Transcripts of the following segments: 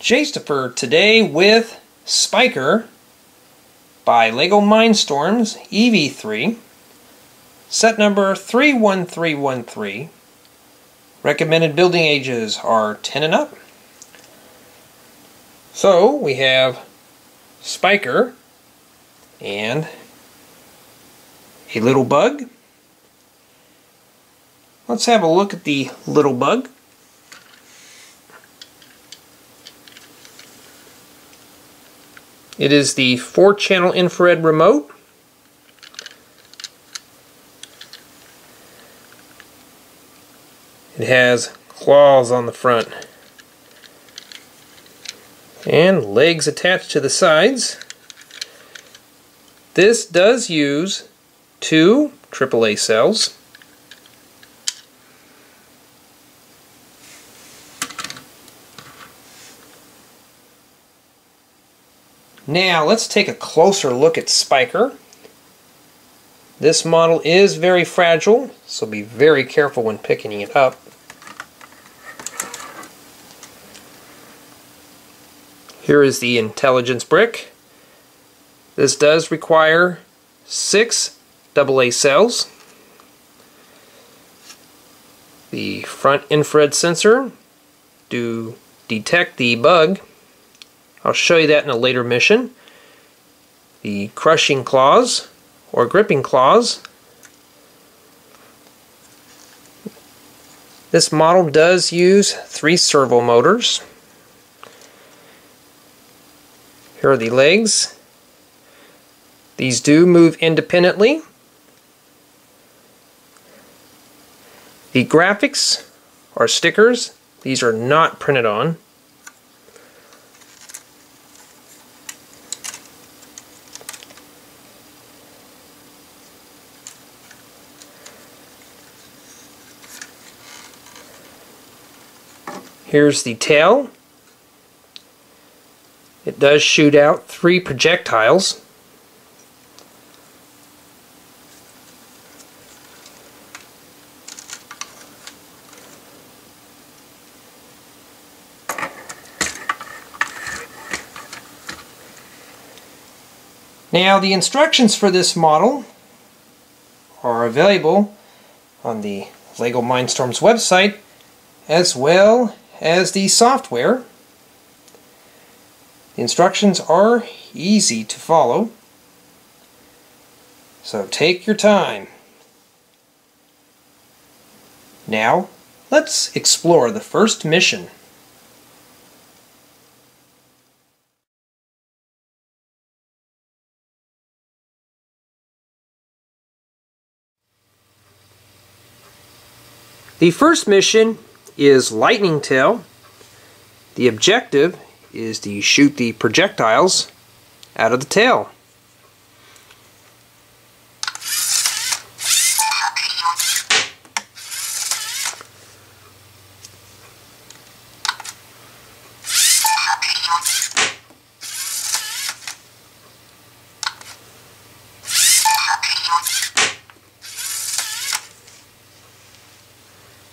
Jaystepher today with Spiker by LEGO Mindstorms EV3 set number 31313 recommended building ages are 10 and up. So we have Spiker and a little bug. Let's have a look at the little bug It is the four channel infrared remote. It has claws on the front and legs attached to the sides. This does use two AAA cells. Now let's take a closer look at Spiker. This model is very fragile, so be very careful when picking it up. Here is the intelligence brick. This does require six AA cells. The front infrared sensor to detect the bug I'll show you that in a later mission. The crushing claws or gripping claws. This model does use three servo motors. Here are the legs. These do move independently. The graphics are stickers. These are not printed on. Here's the tail. It does shoot out three projectiles. Now the instructions for this model are available on the LEGO Mindstorms website as well as the software. The instructions are easy to follow, so take your time. Now, let's explore the first mission. The first mission is lightning tail. The objective is to shoot the projectiles out of the tail.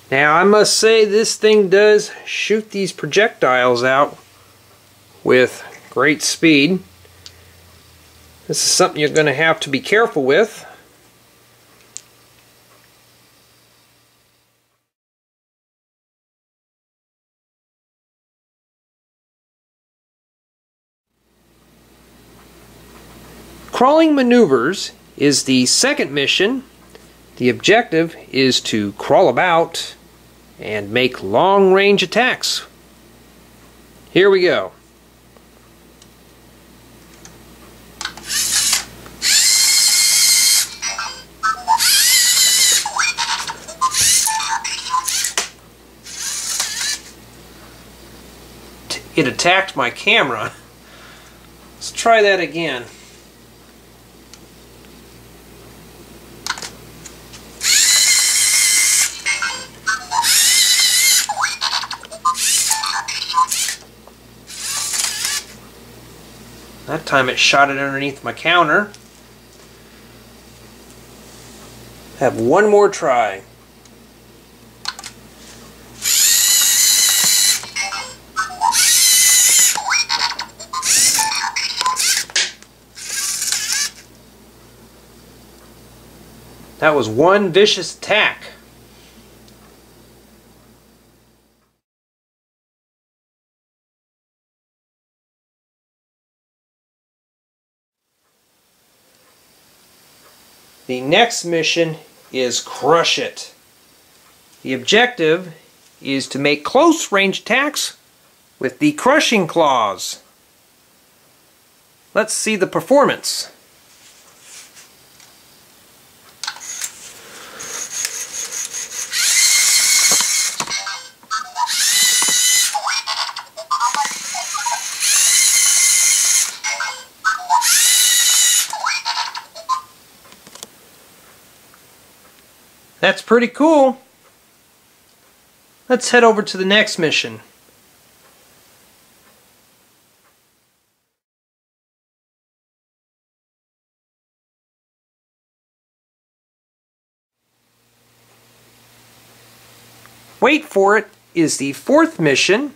Now I must say this thing does shoot these projectiles out with great speed. This is something you're going to have to be careful with. Crawling Maneuvers is the second mission. The objective is to crawl about and make long range attacks. Here we go. It attacked my camera. Let's try that again. That time it shot it underneath my counter. Have one more try. That was one vicious attack. The next mission is Crush It. The objective is to make close range attacks with the Crushing Claws. Let's see the performance. That's pretty cool. Let's head over to the next mission. Wait for it is the fourth mission.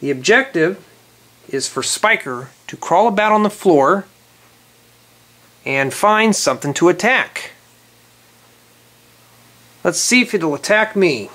The objective is for Spiker to crawl about on the floor and find something to attack. Let's see if it'll attack me.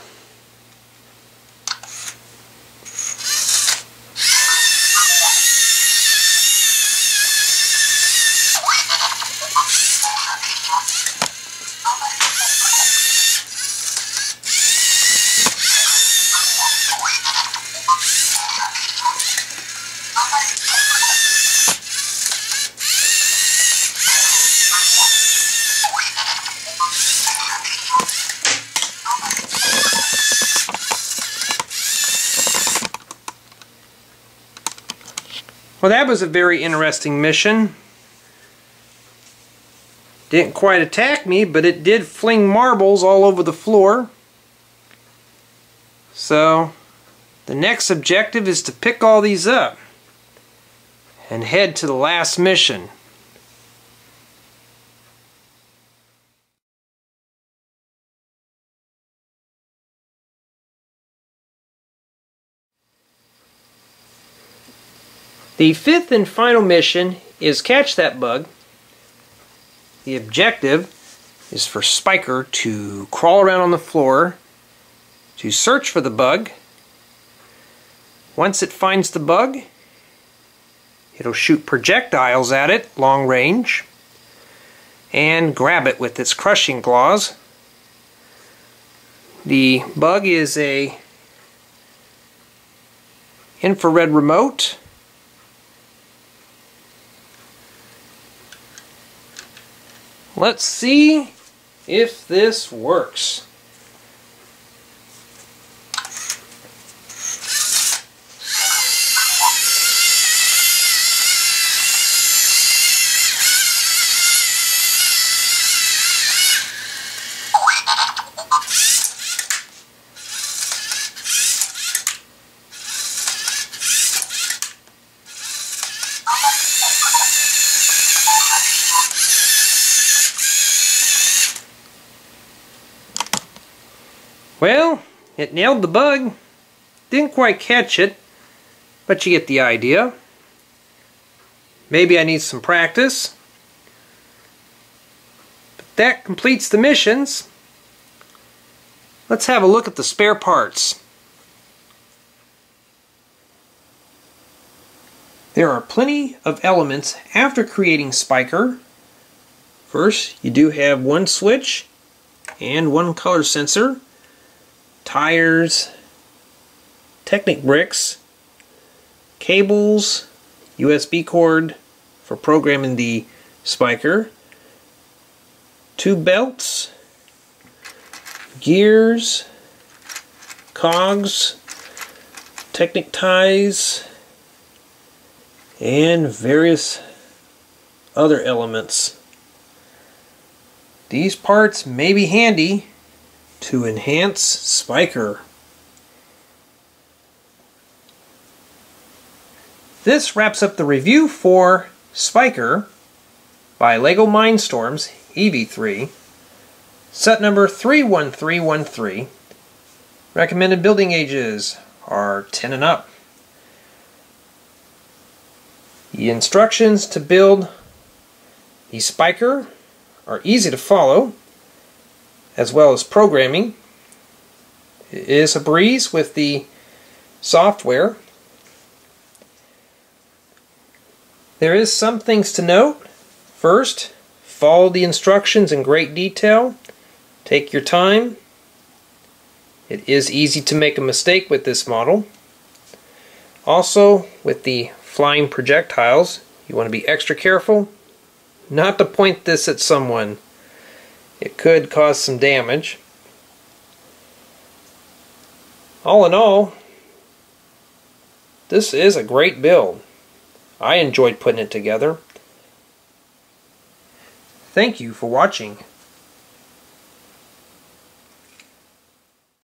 Well, that was a very interesting mission. Didn't quite attack me, but it did fling marbles all over the floor. So, the next objective is to pick all these up and head to the last mission. The fifth and final mission is catch that bug. The objective is for Spiker to crawl around on the floor to search for the bug. Once it finds the bug, it'll shoot projectiles at it, long range, and grab it with its crushing claws. The bug is a infrared remote Let's see if this works. Well, it nailed the bug. Didn't quite catch it, but you get the idea. Maybe I need some practice. But that completes the missions. Let's have a look at the spare parts. There are plenty of elements after creating Spiker. First, you do have one switch and one color sensor tires, Technic bricks, cables, USB cord for programming the spiker, two belts, gears, cogs, Technic ties, and various other elements. These parts may be handy to enhance Spiker. This wraps up the review for Spiker by LEGO Mindstorms EV3, set number 31313. Recommended building ages are 10 and up. The instructions to build the Spiker are easy to follow. As well as programming. It is a breeze with the software. There is some things to note. First, follow the instructions in great detail. Take your time. It is easy to make a mistake with this model. Also, with the flying projectiles, you want to be extra careful not to point this at someone. It could cause some damage. All in all, this is a great build. I enjoyed putting it together. Thank you for watching.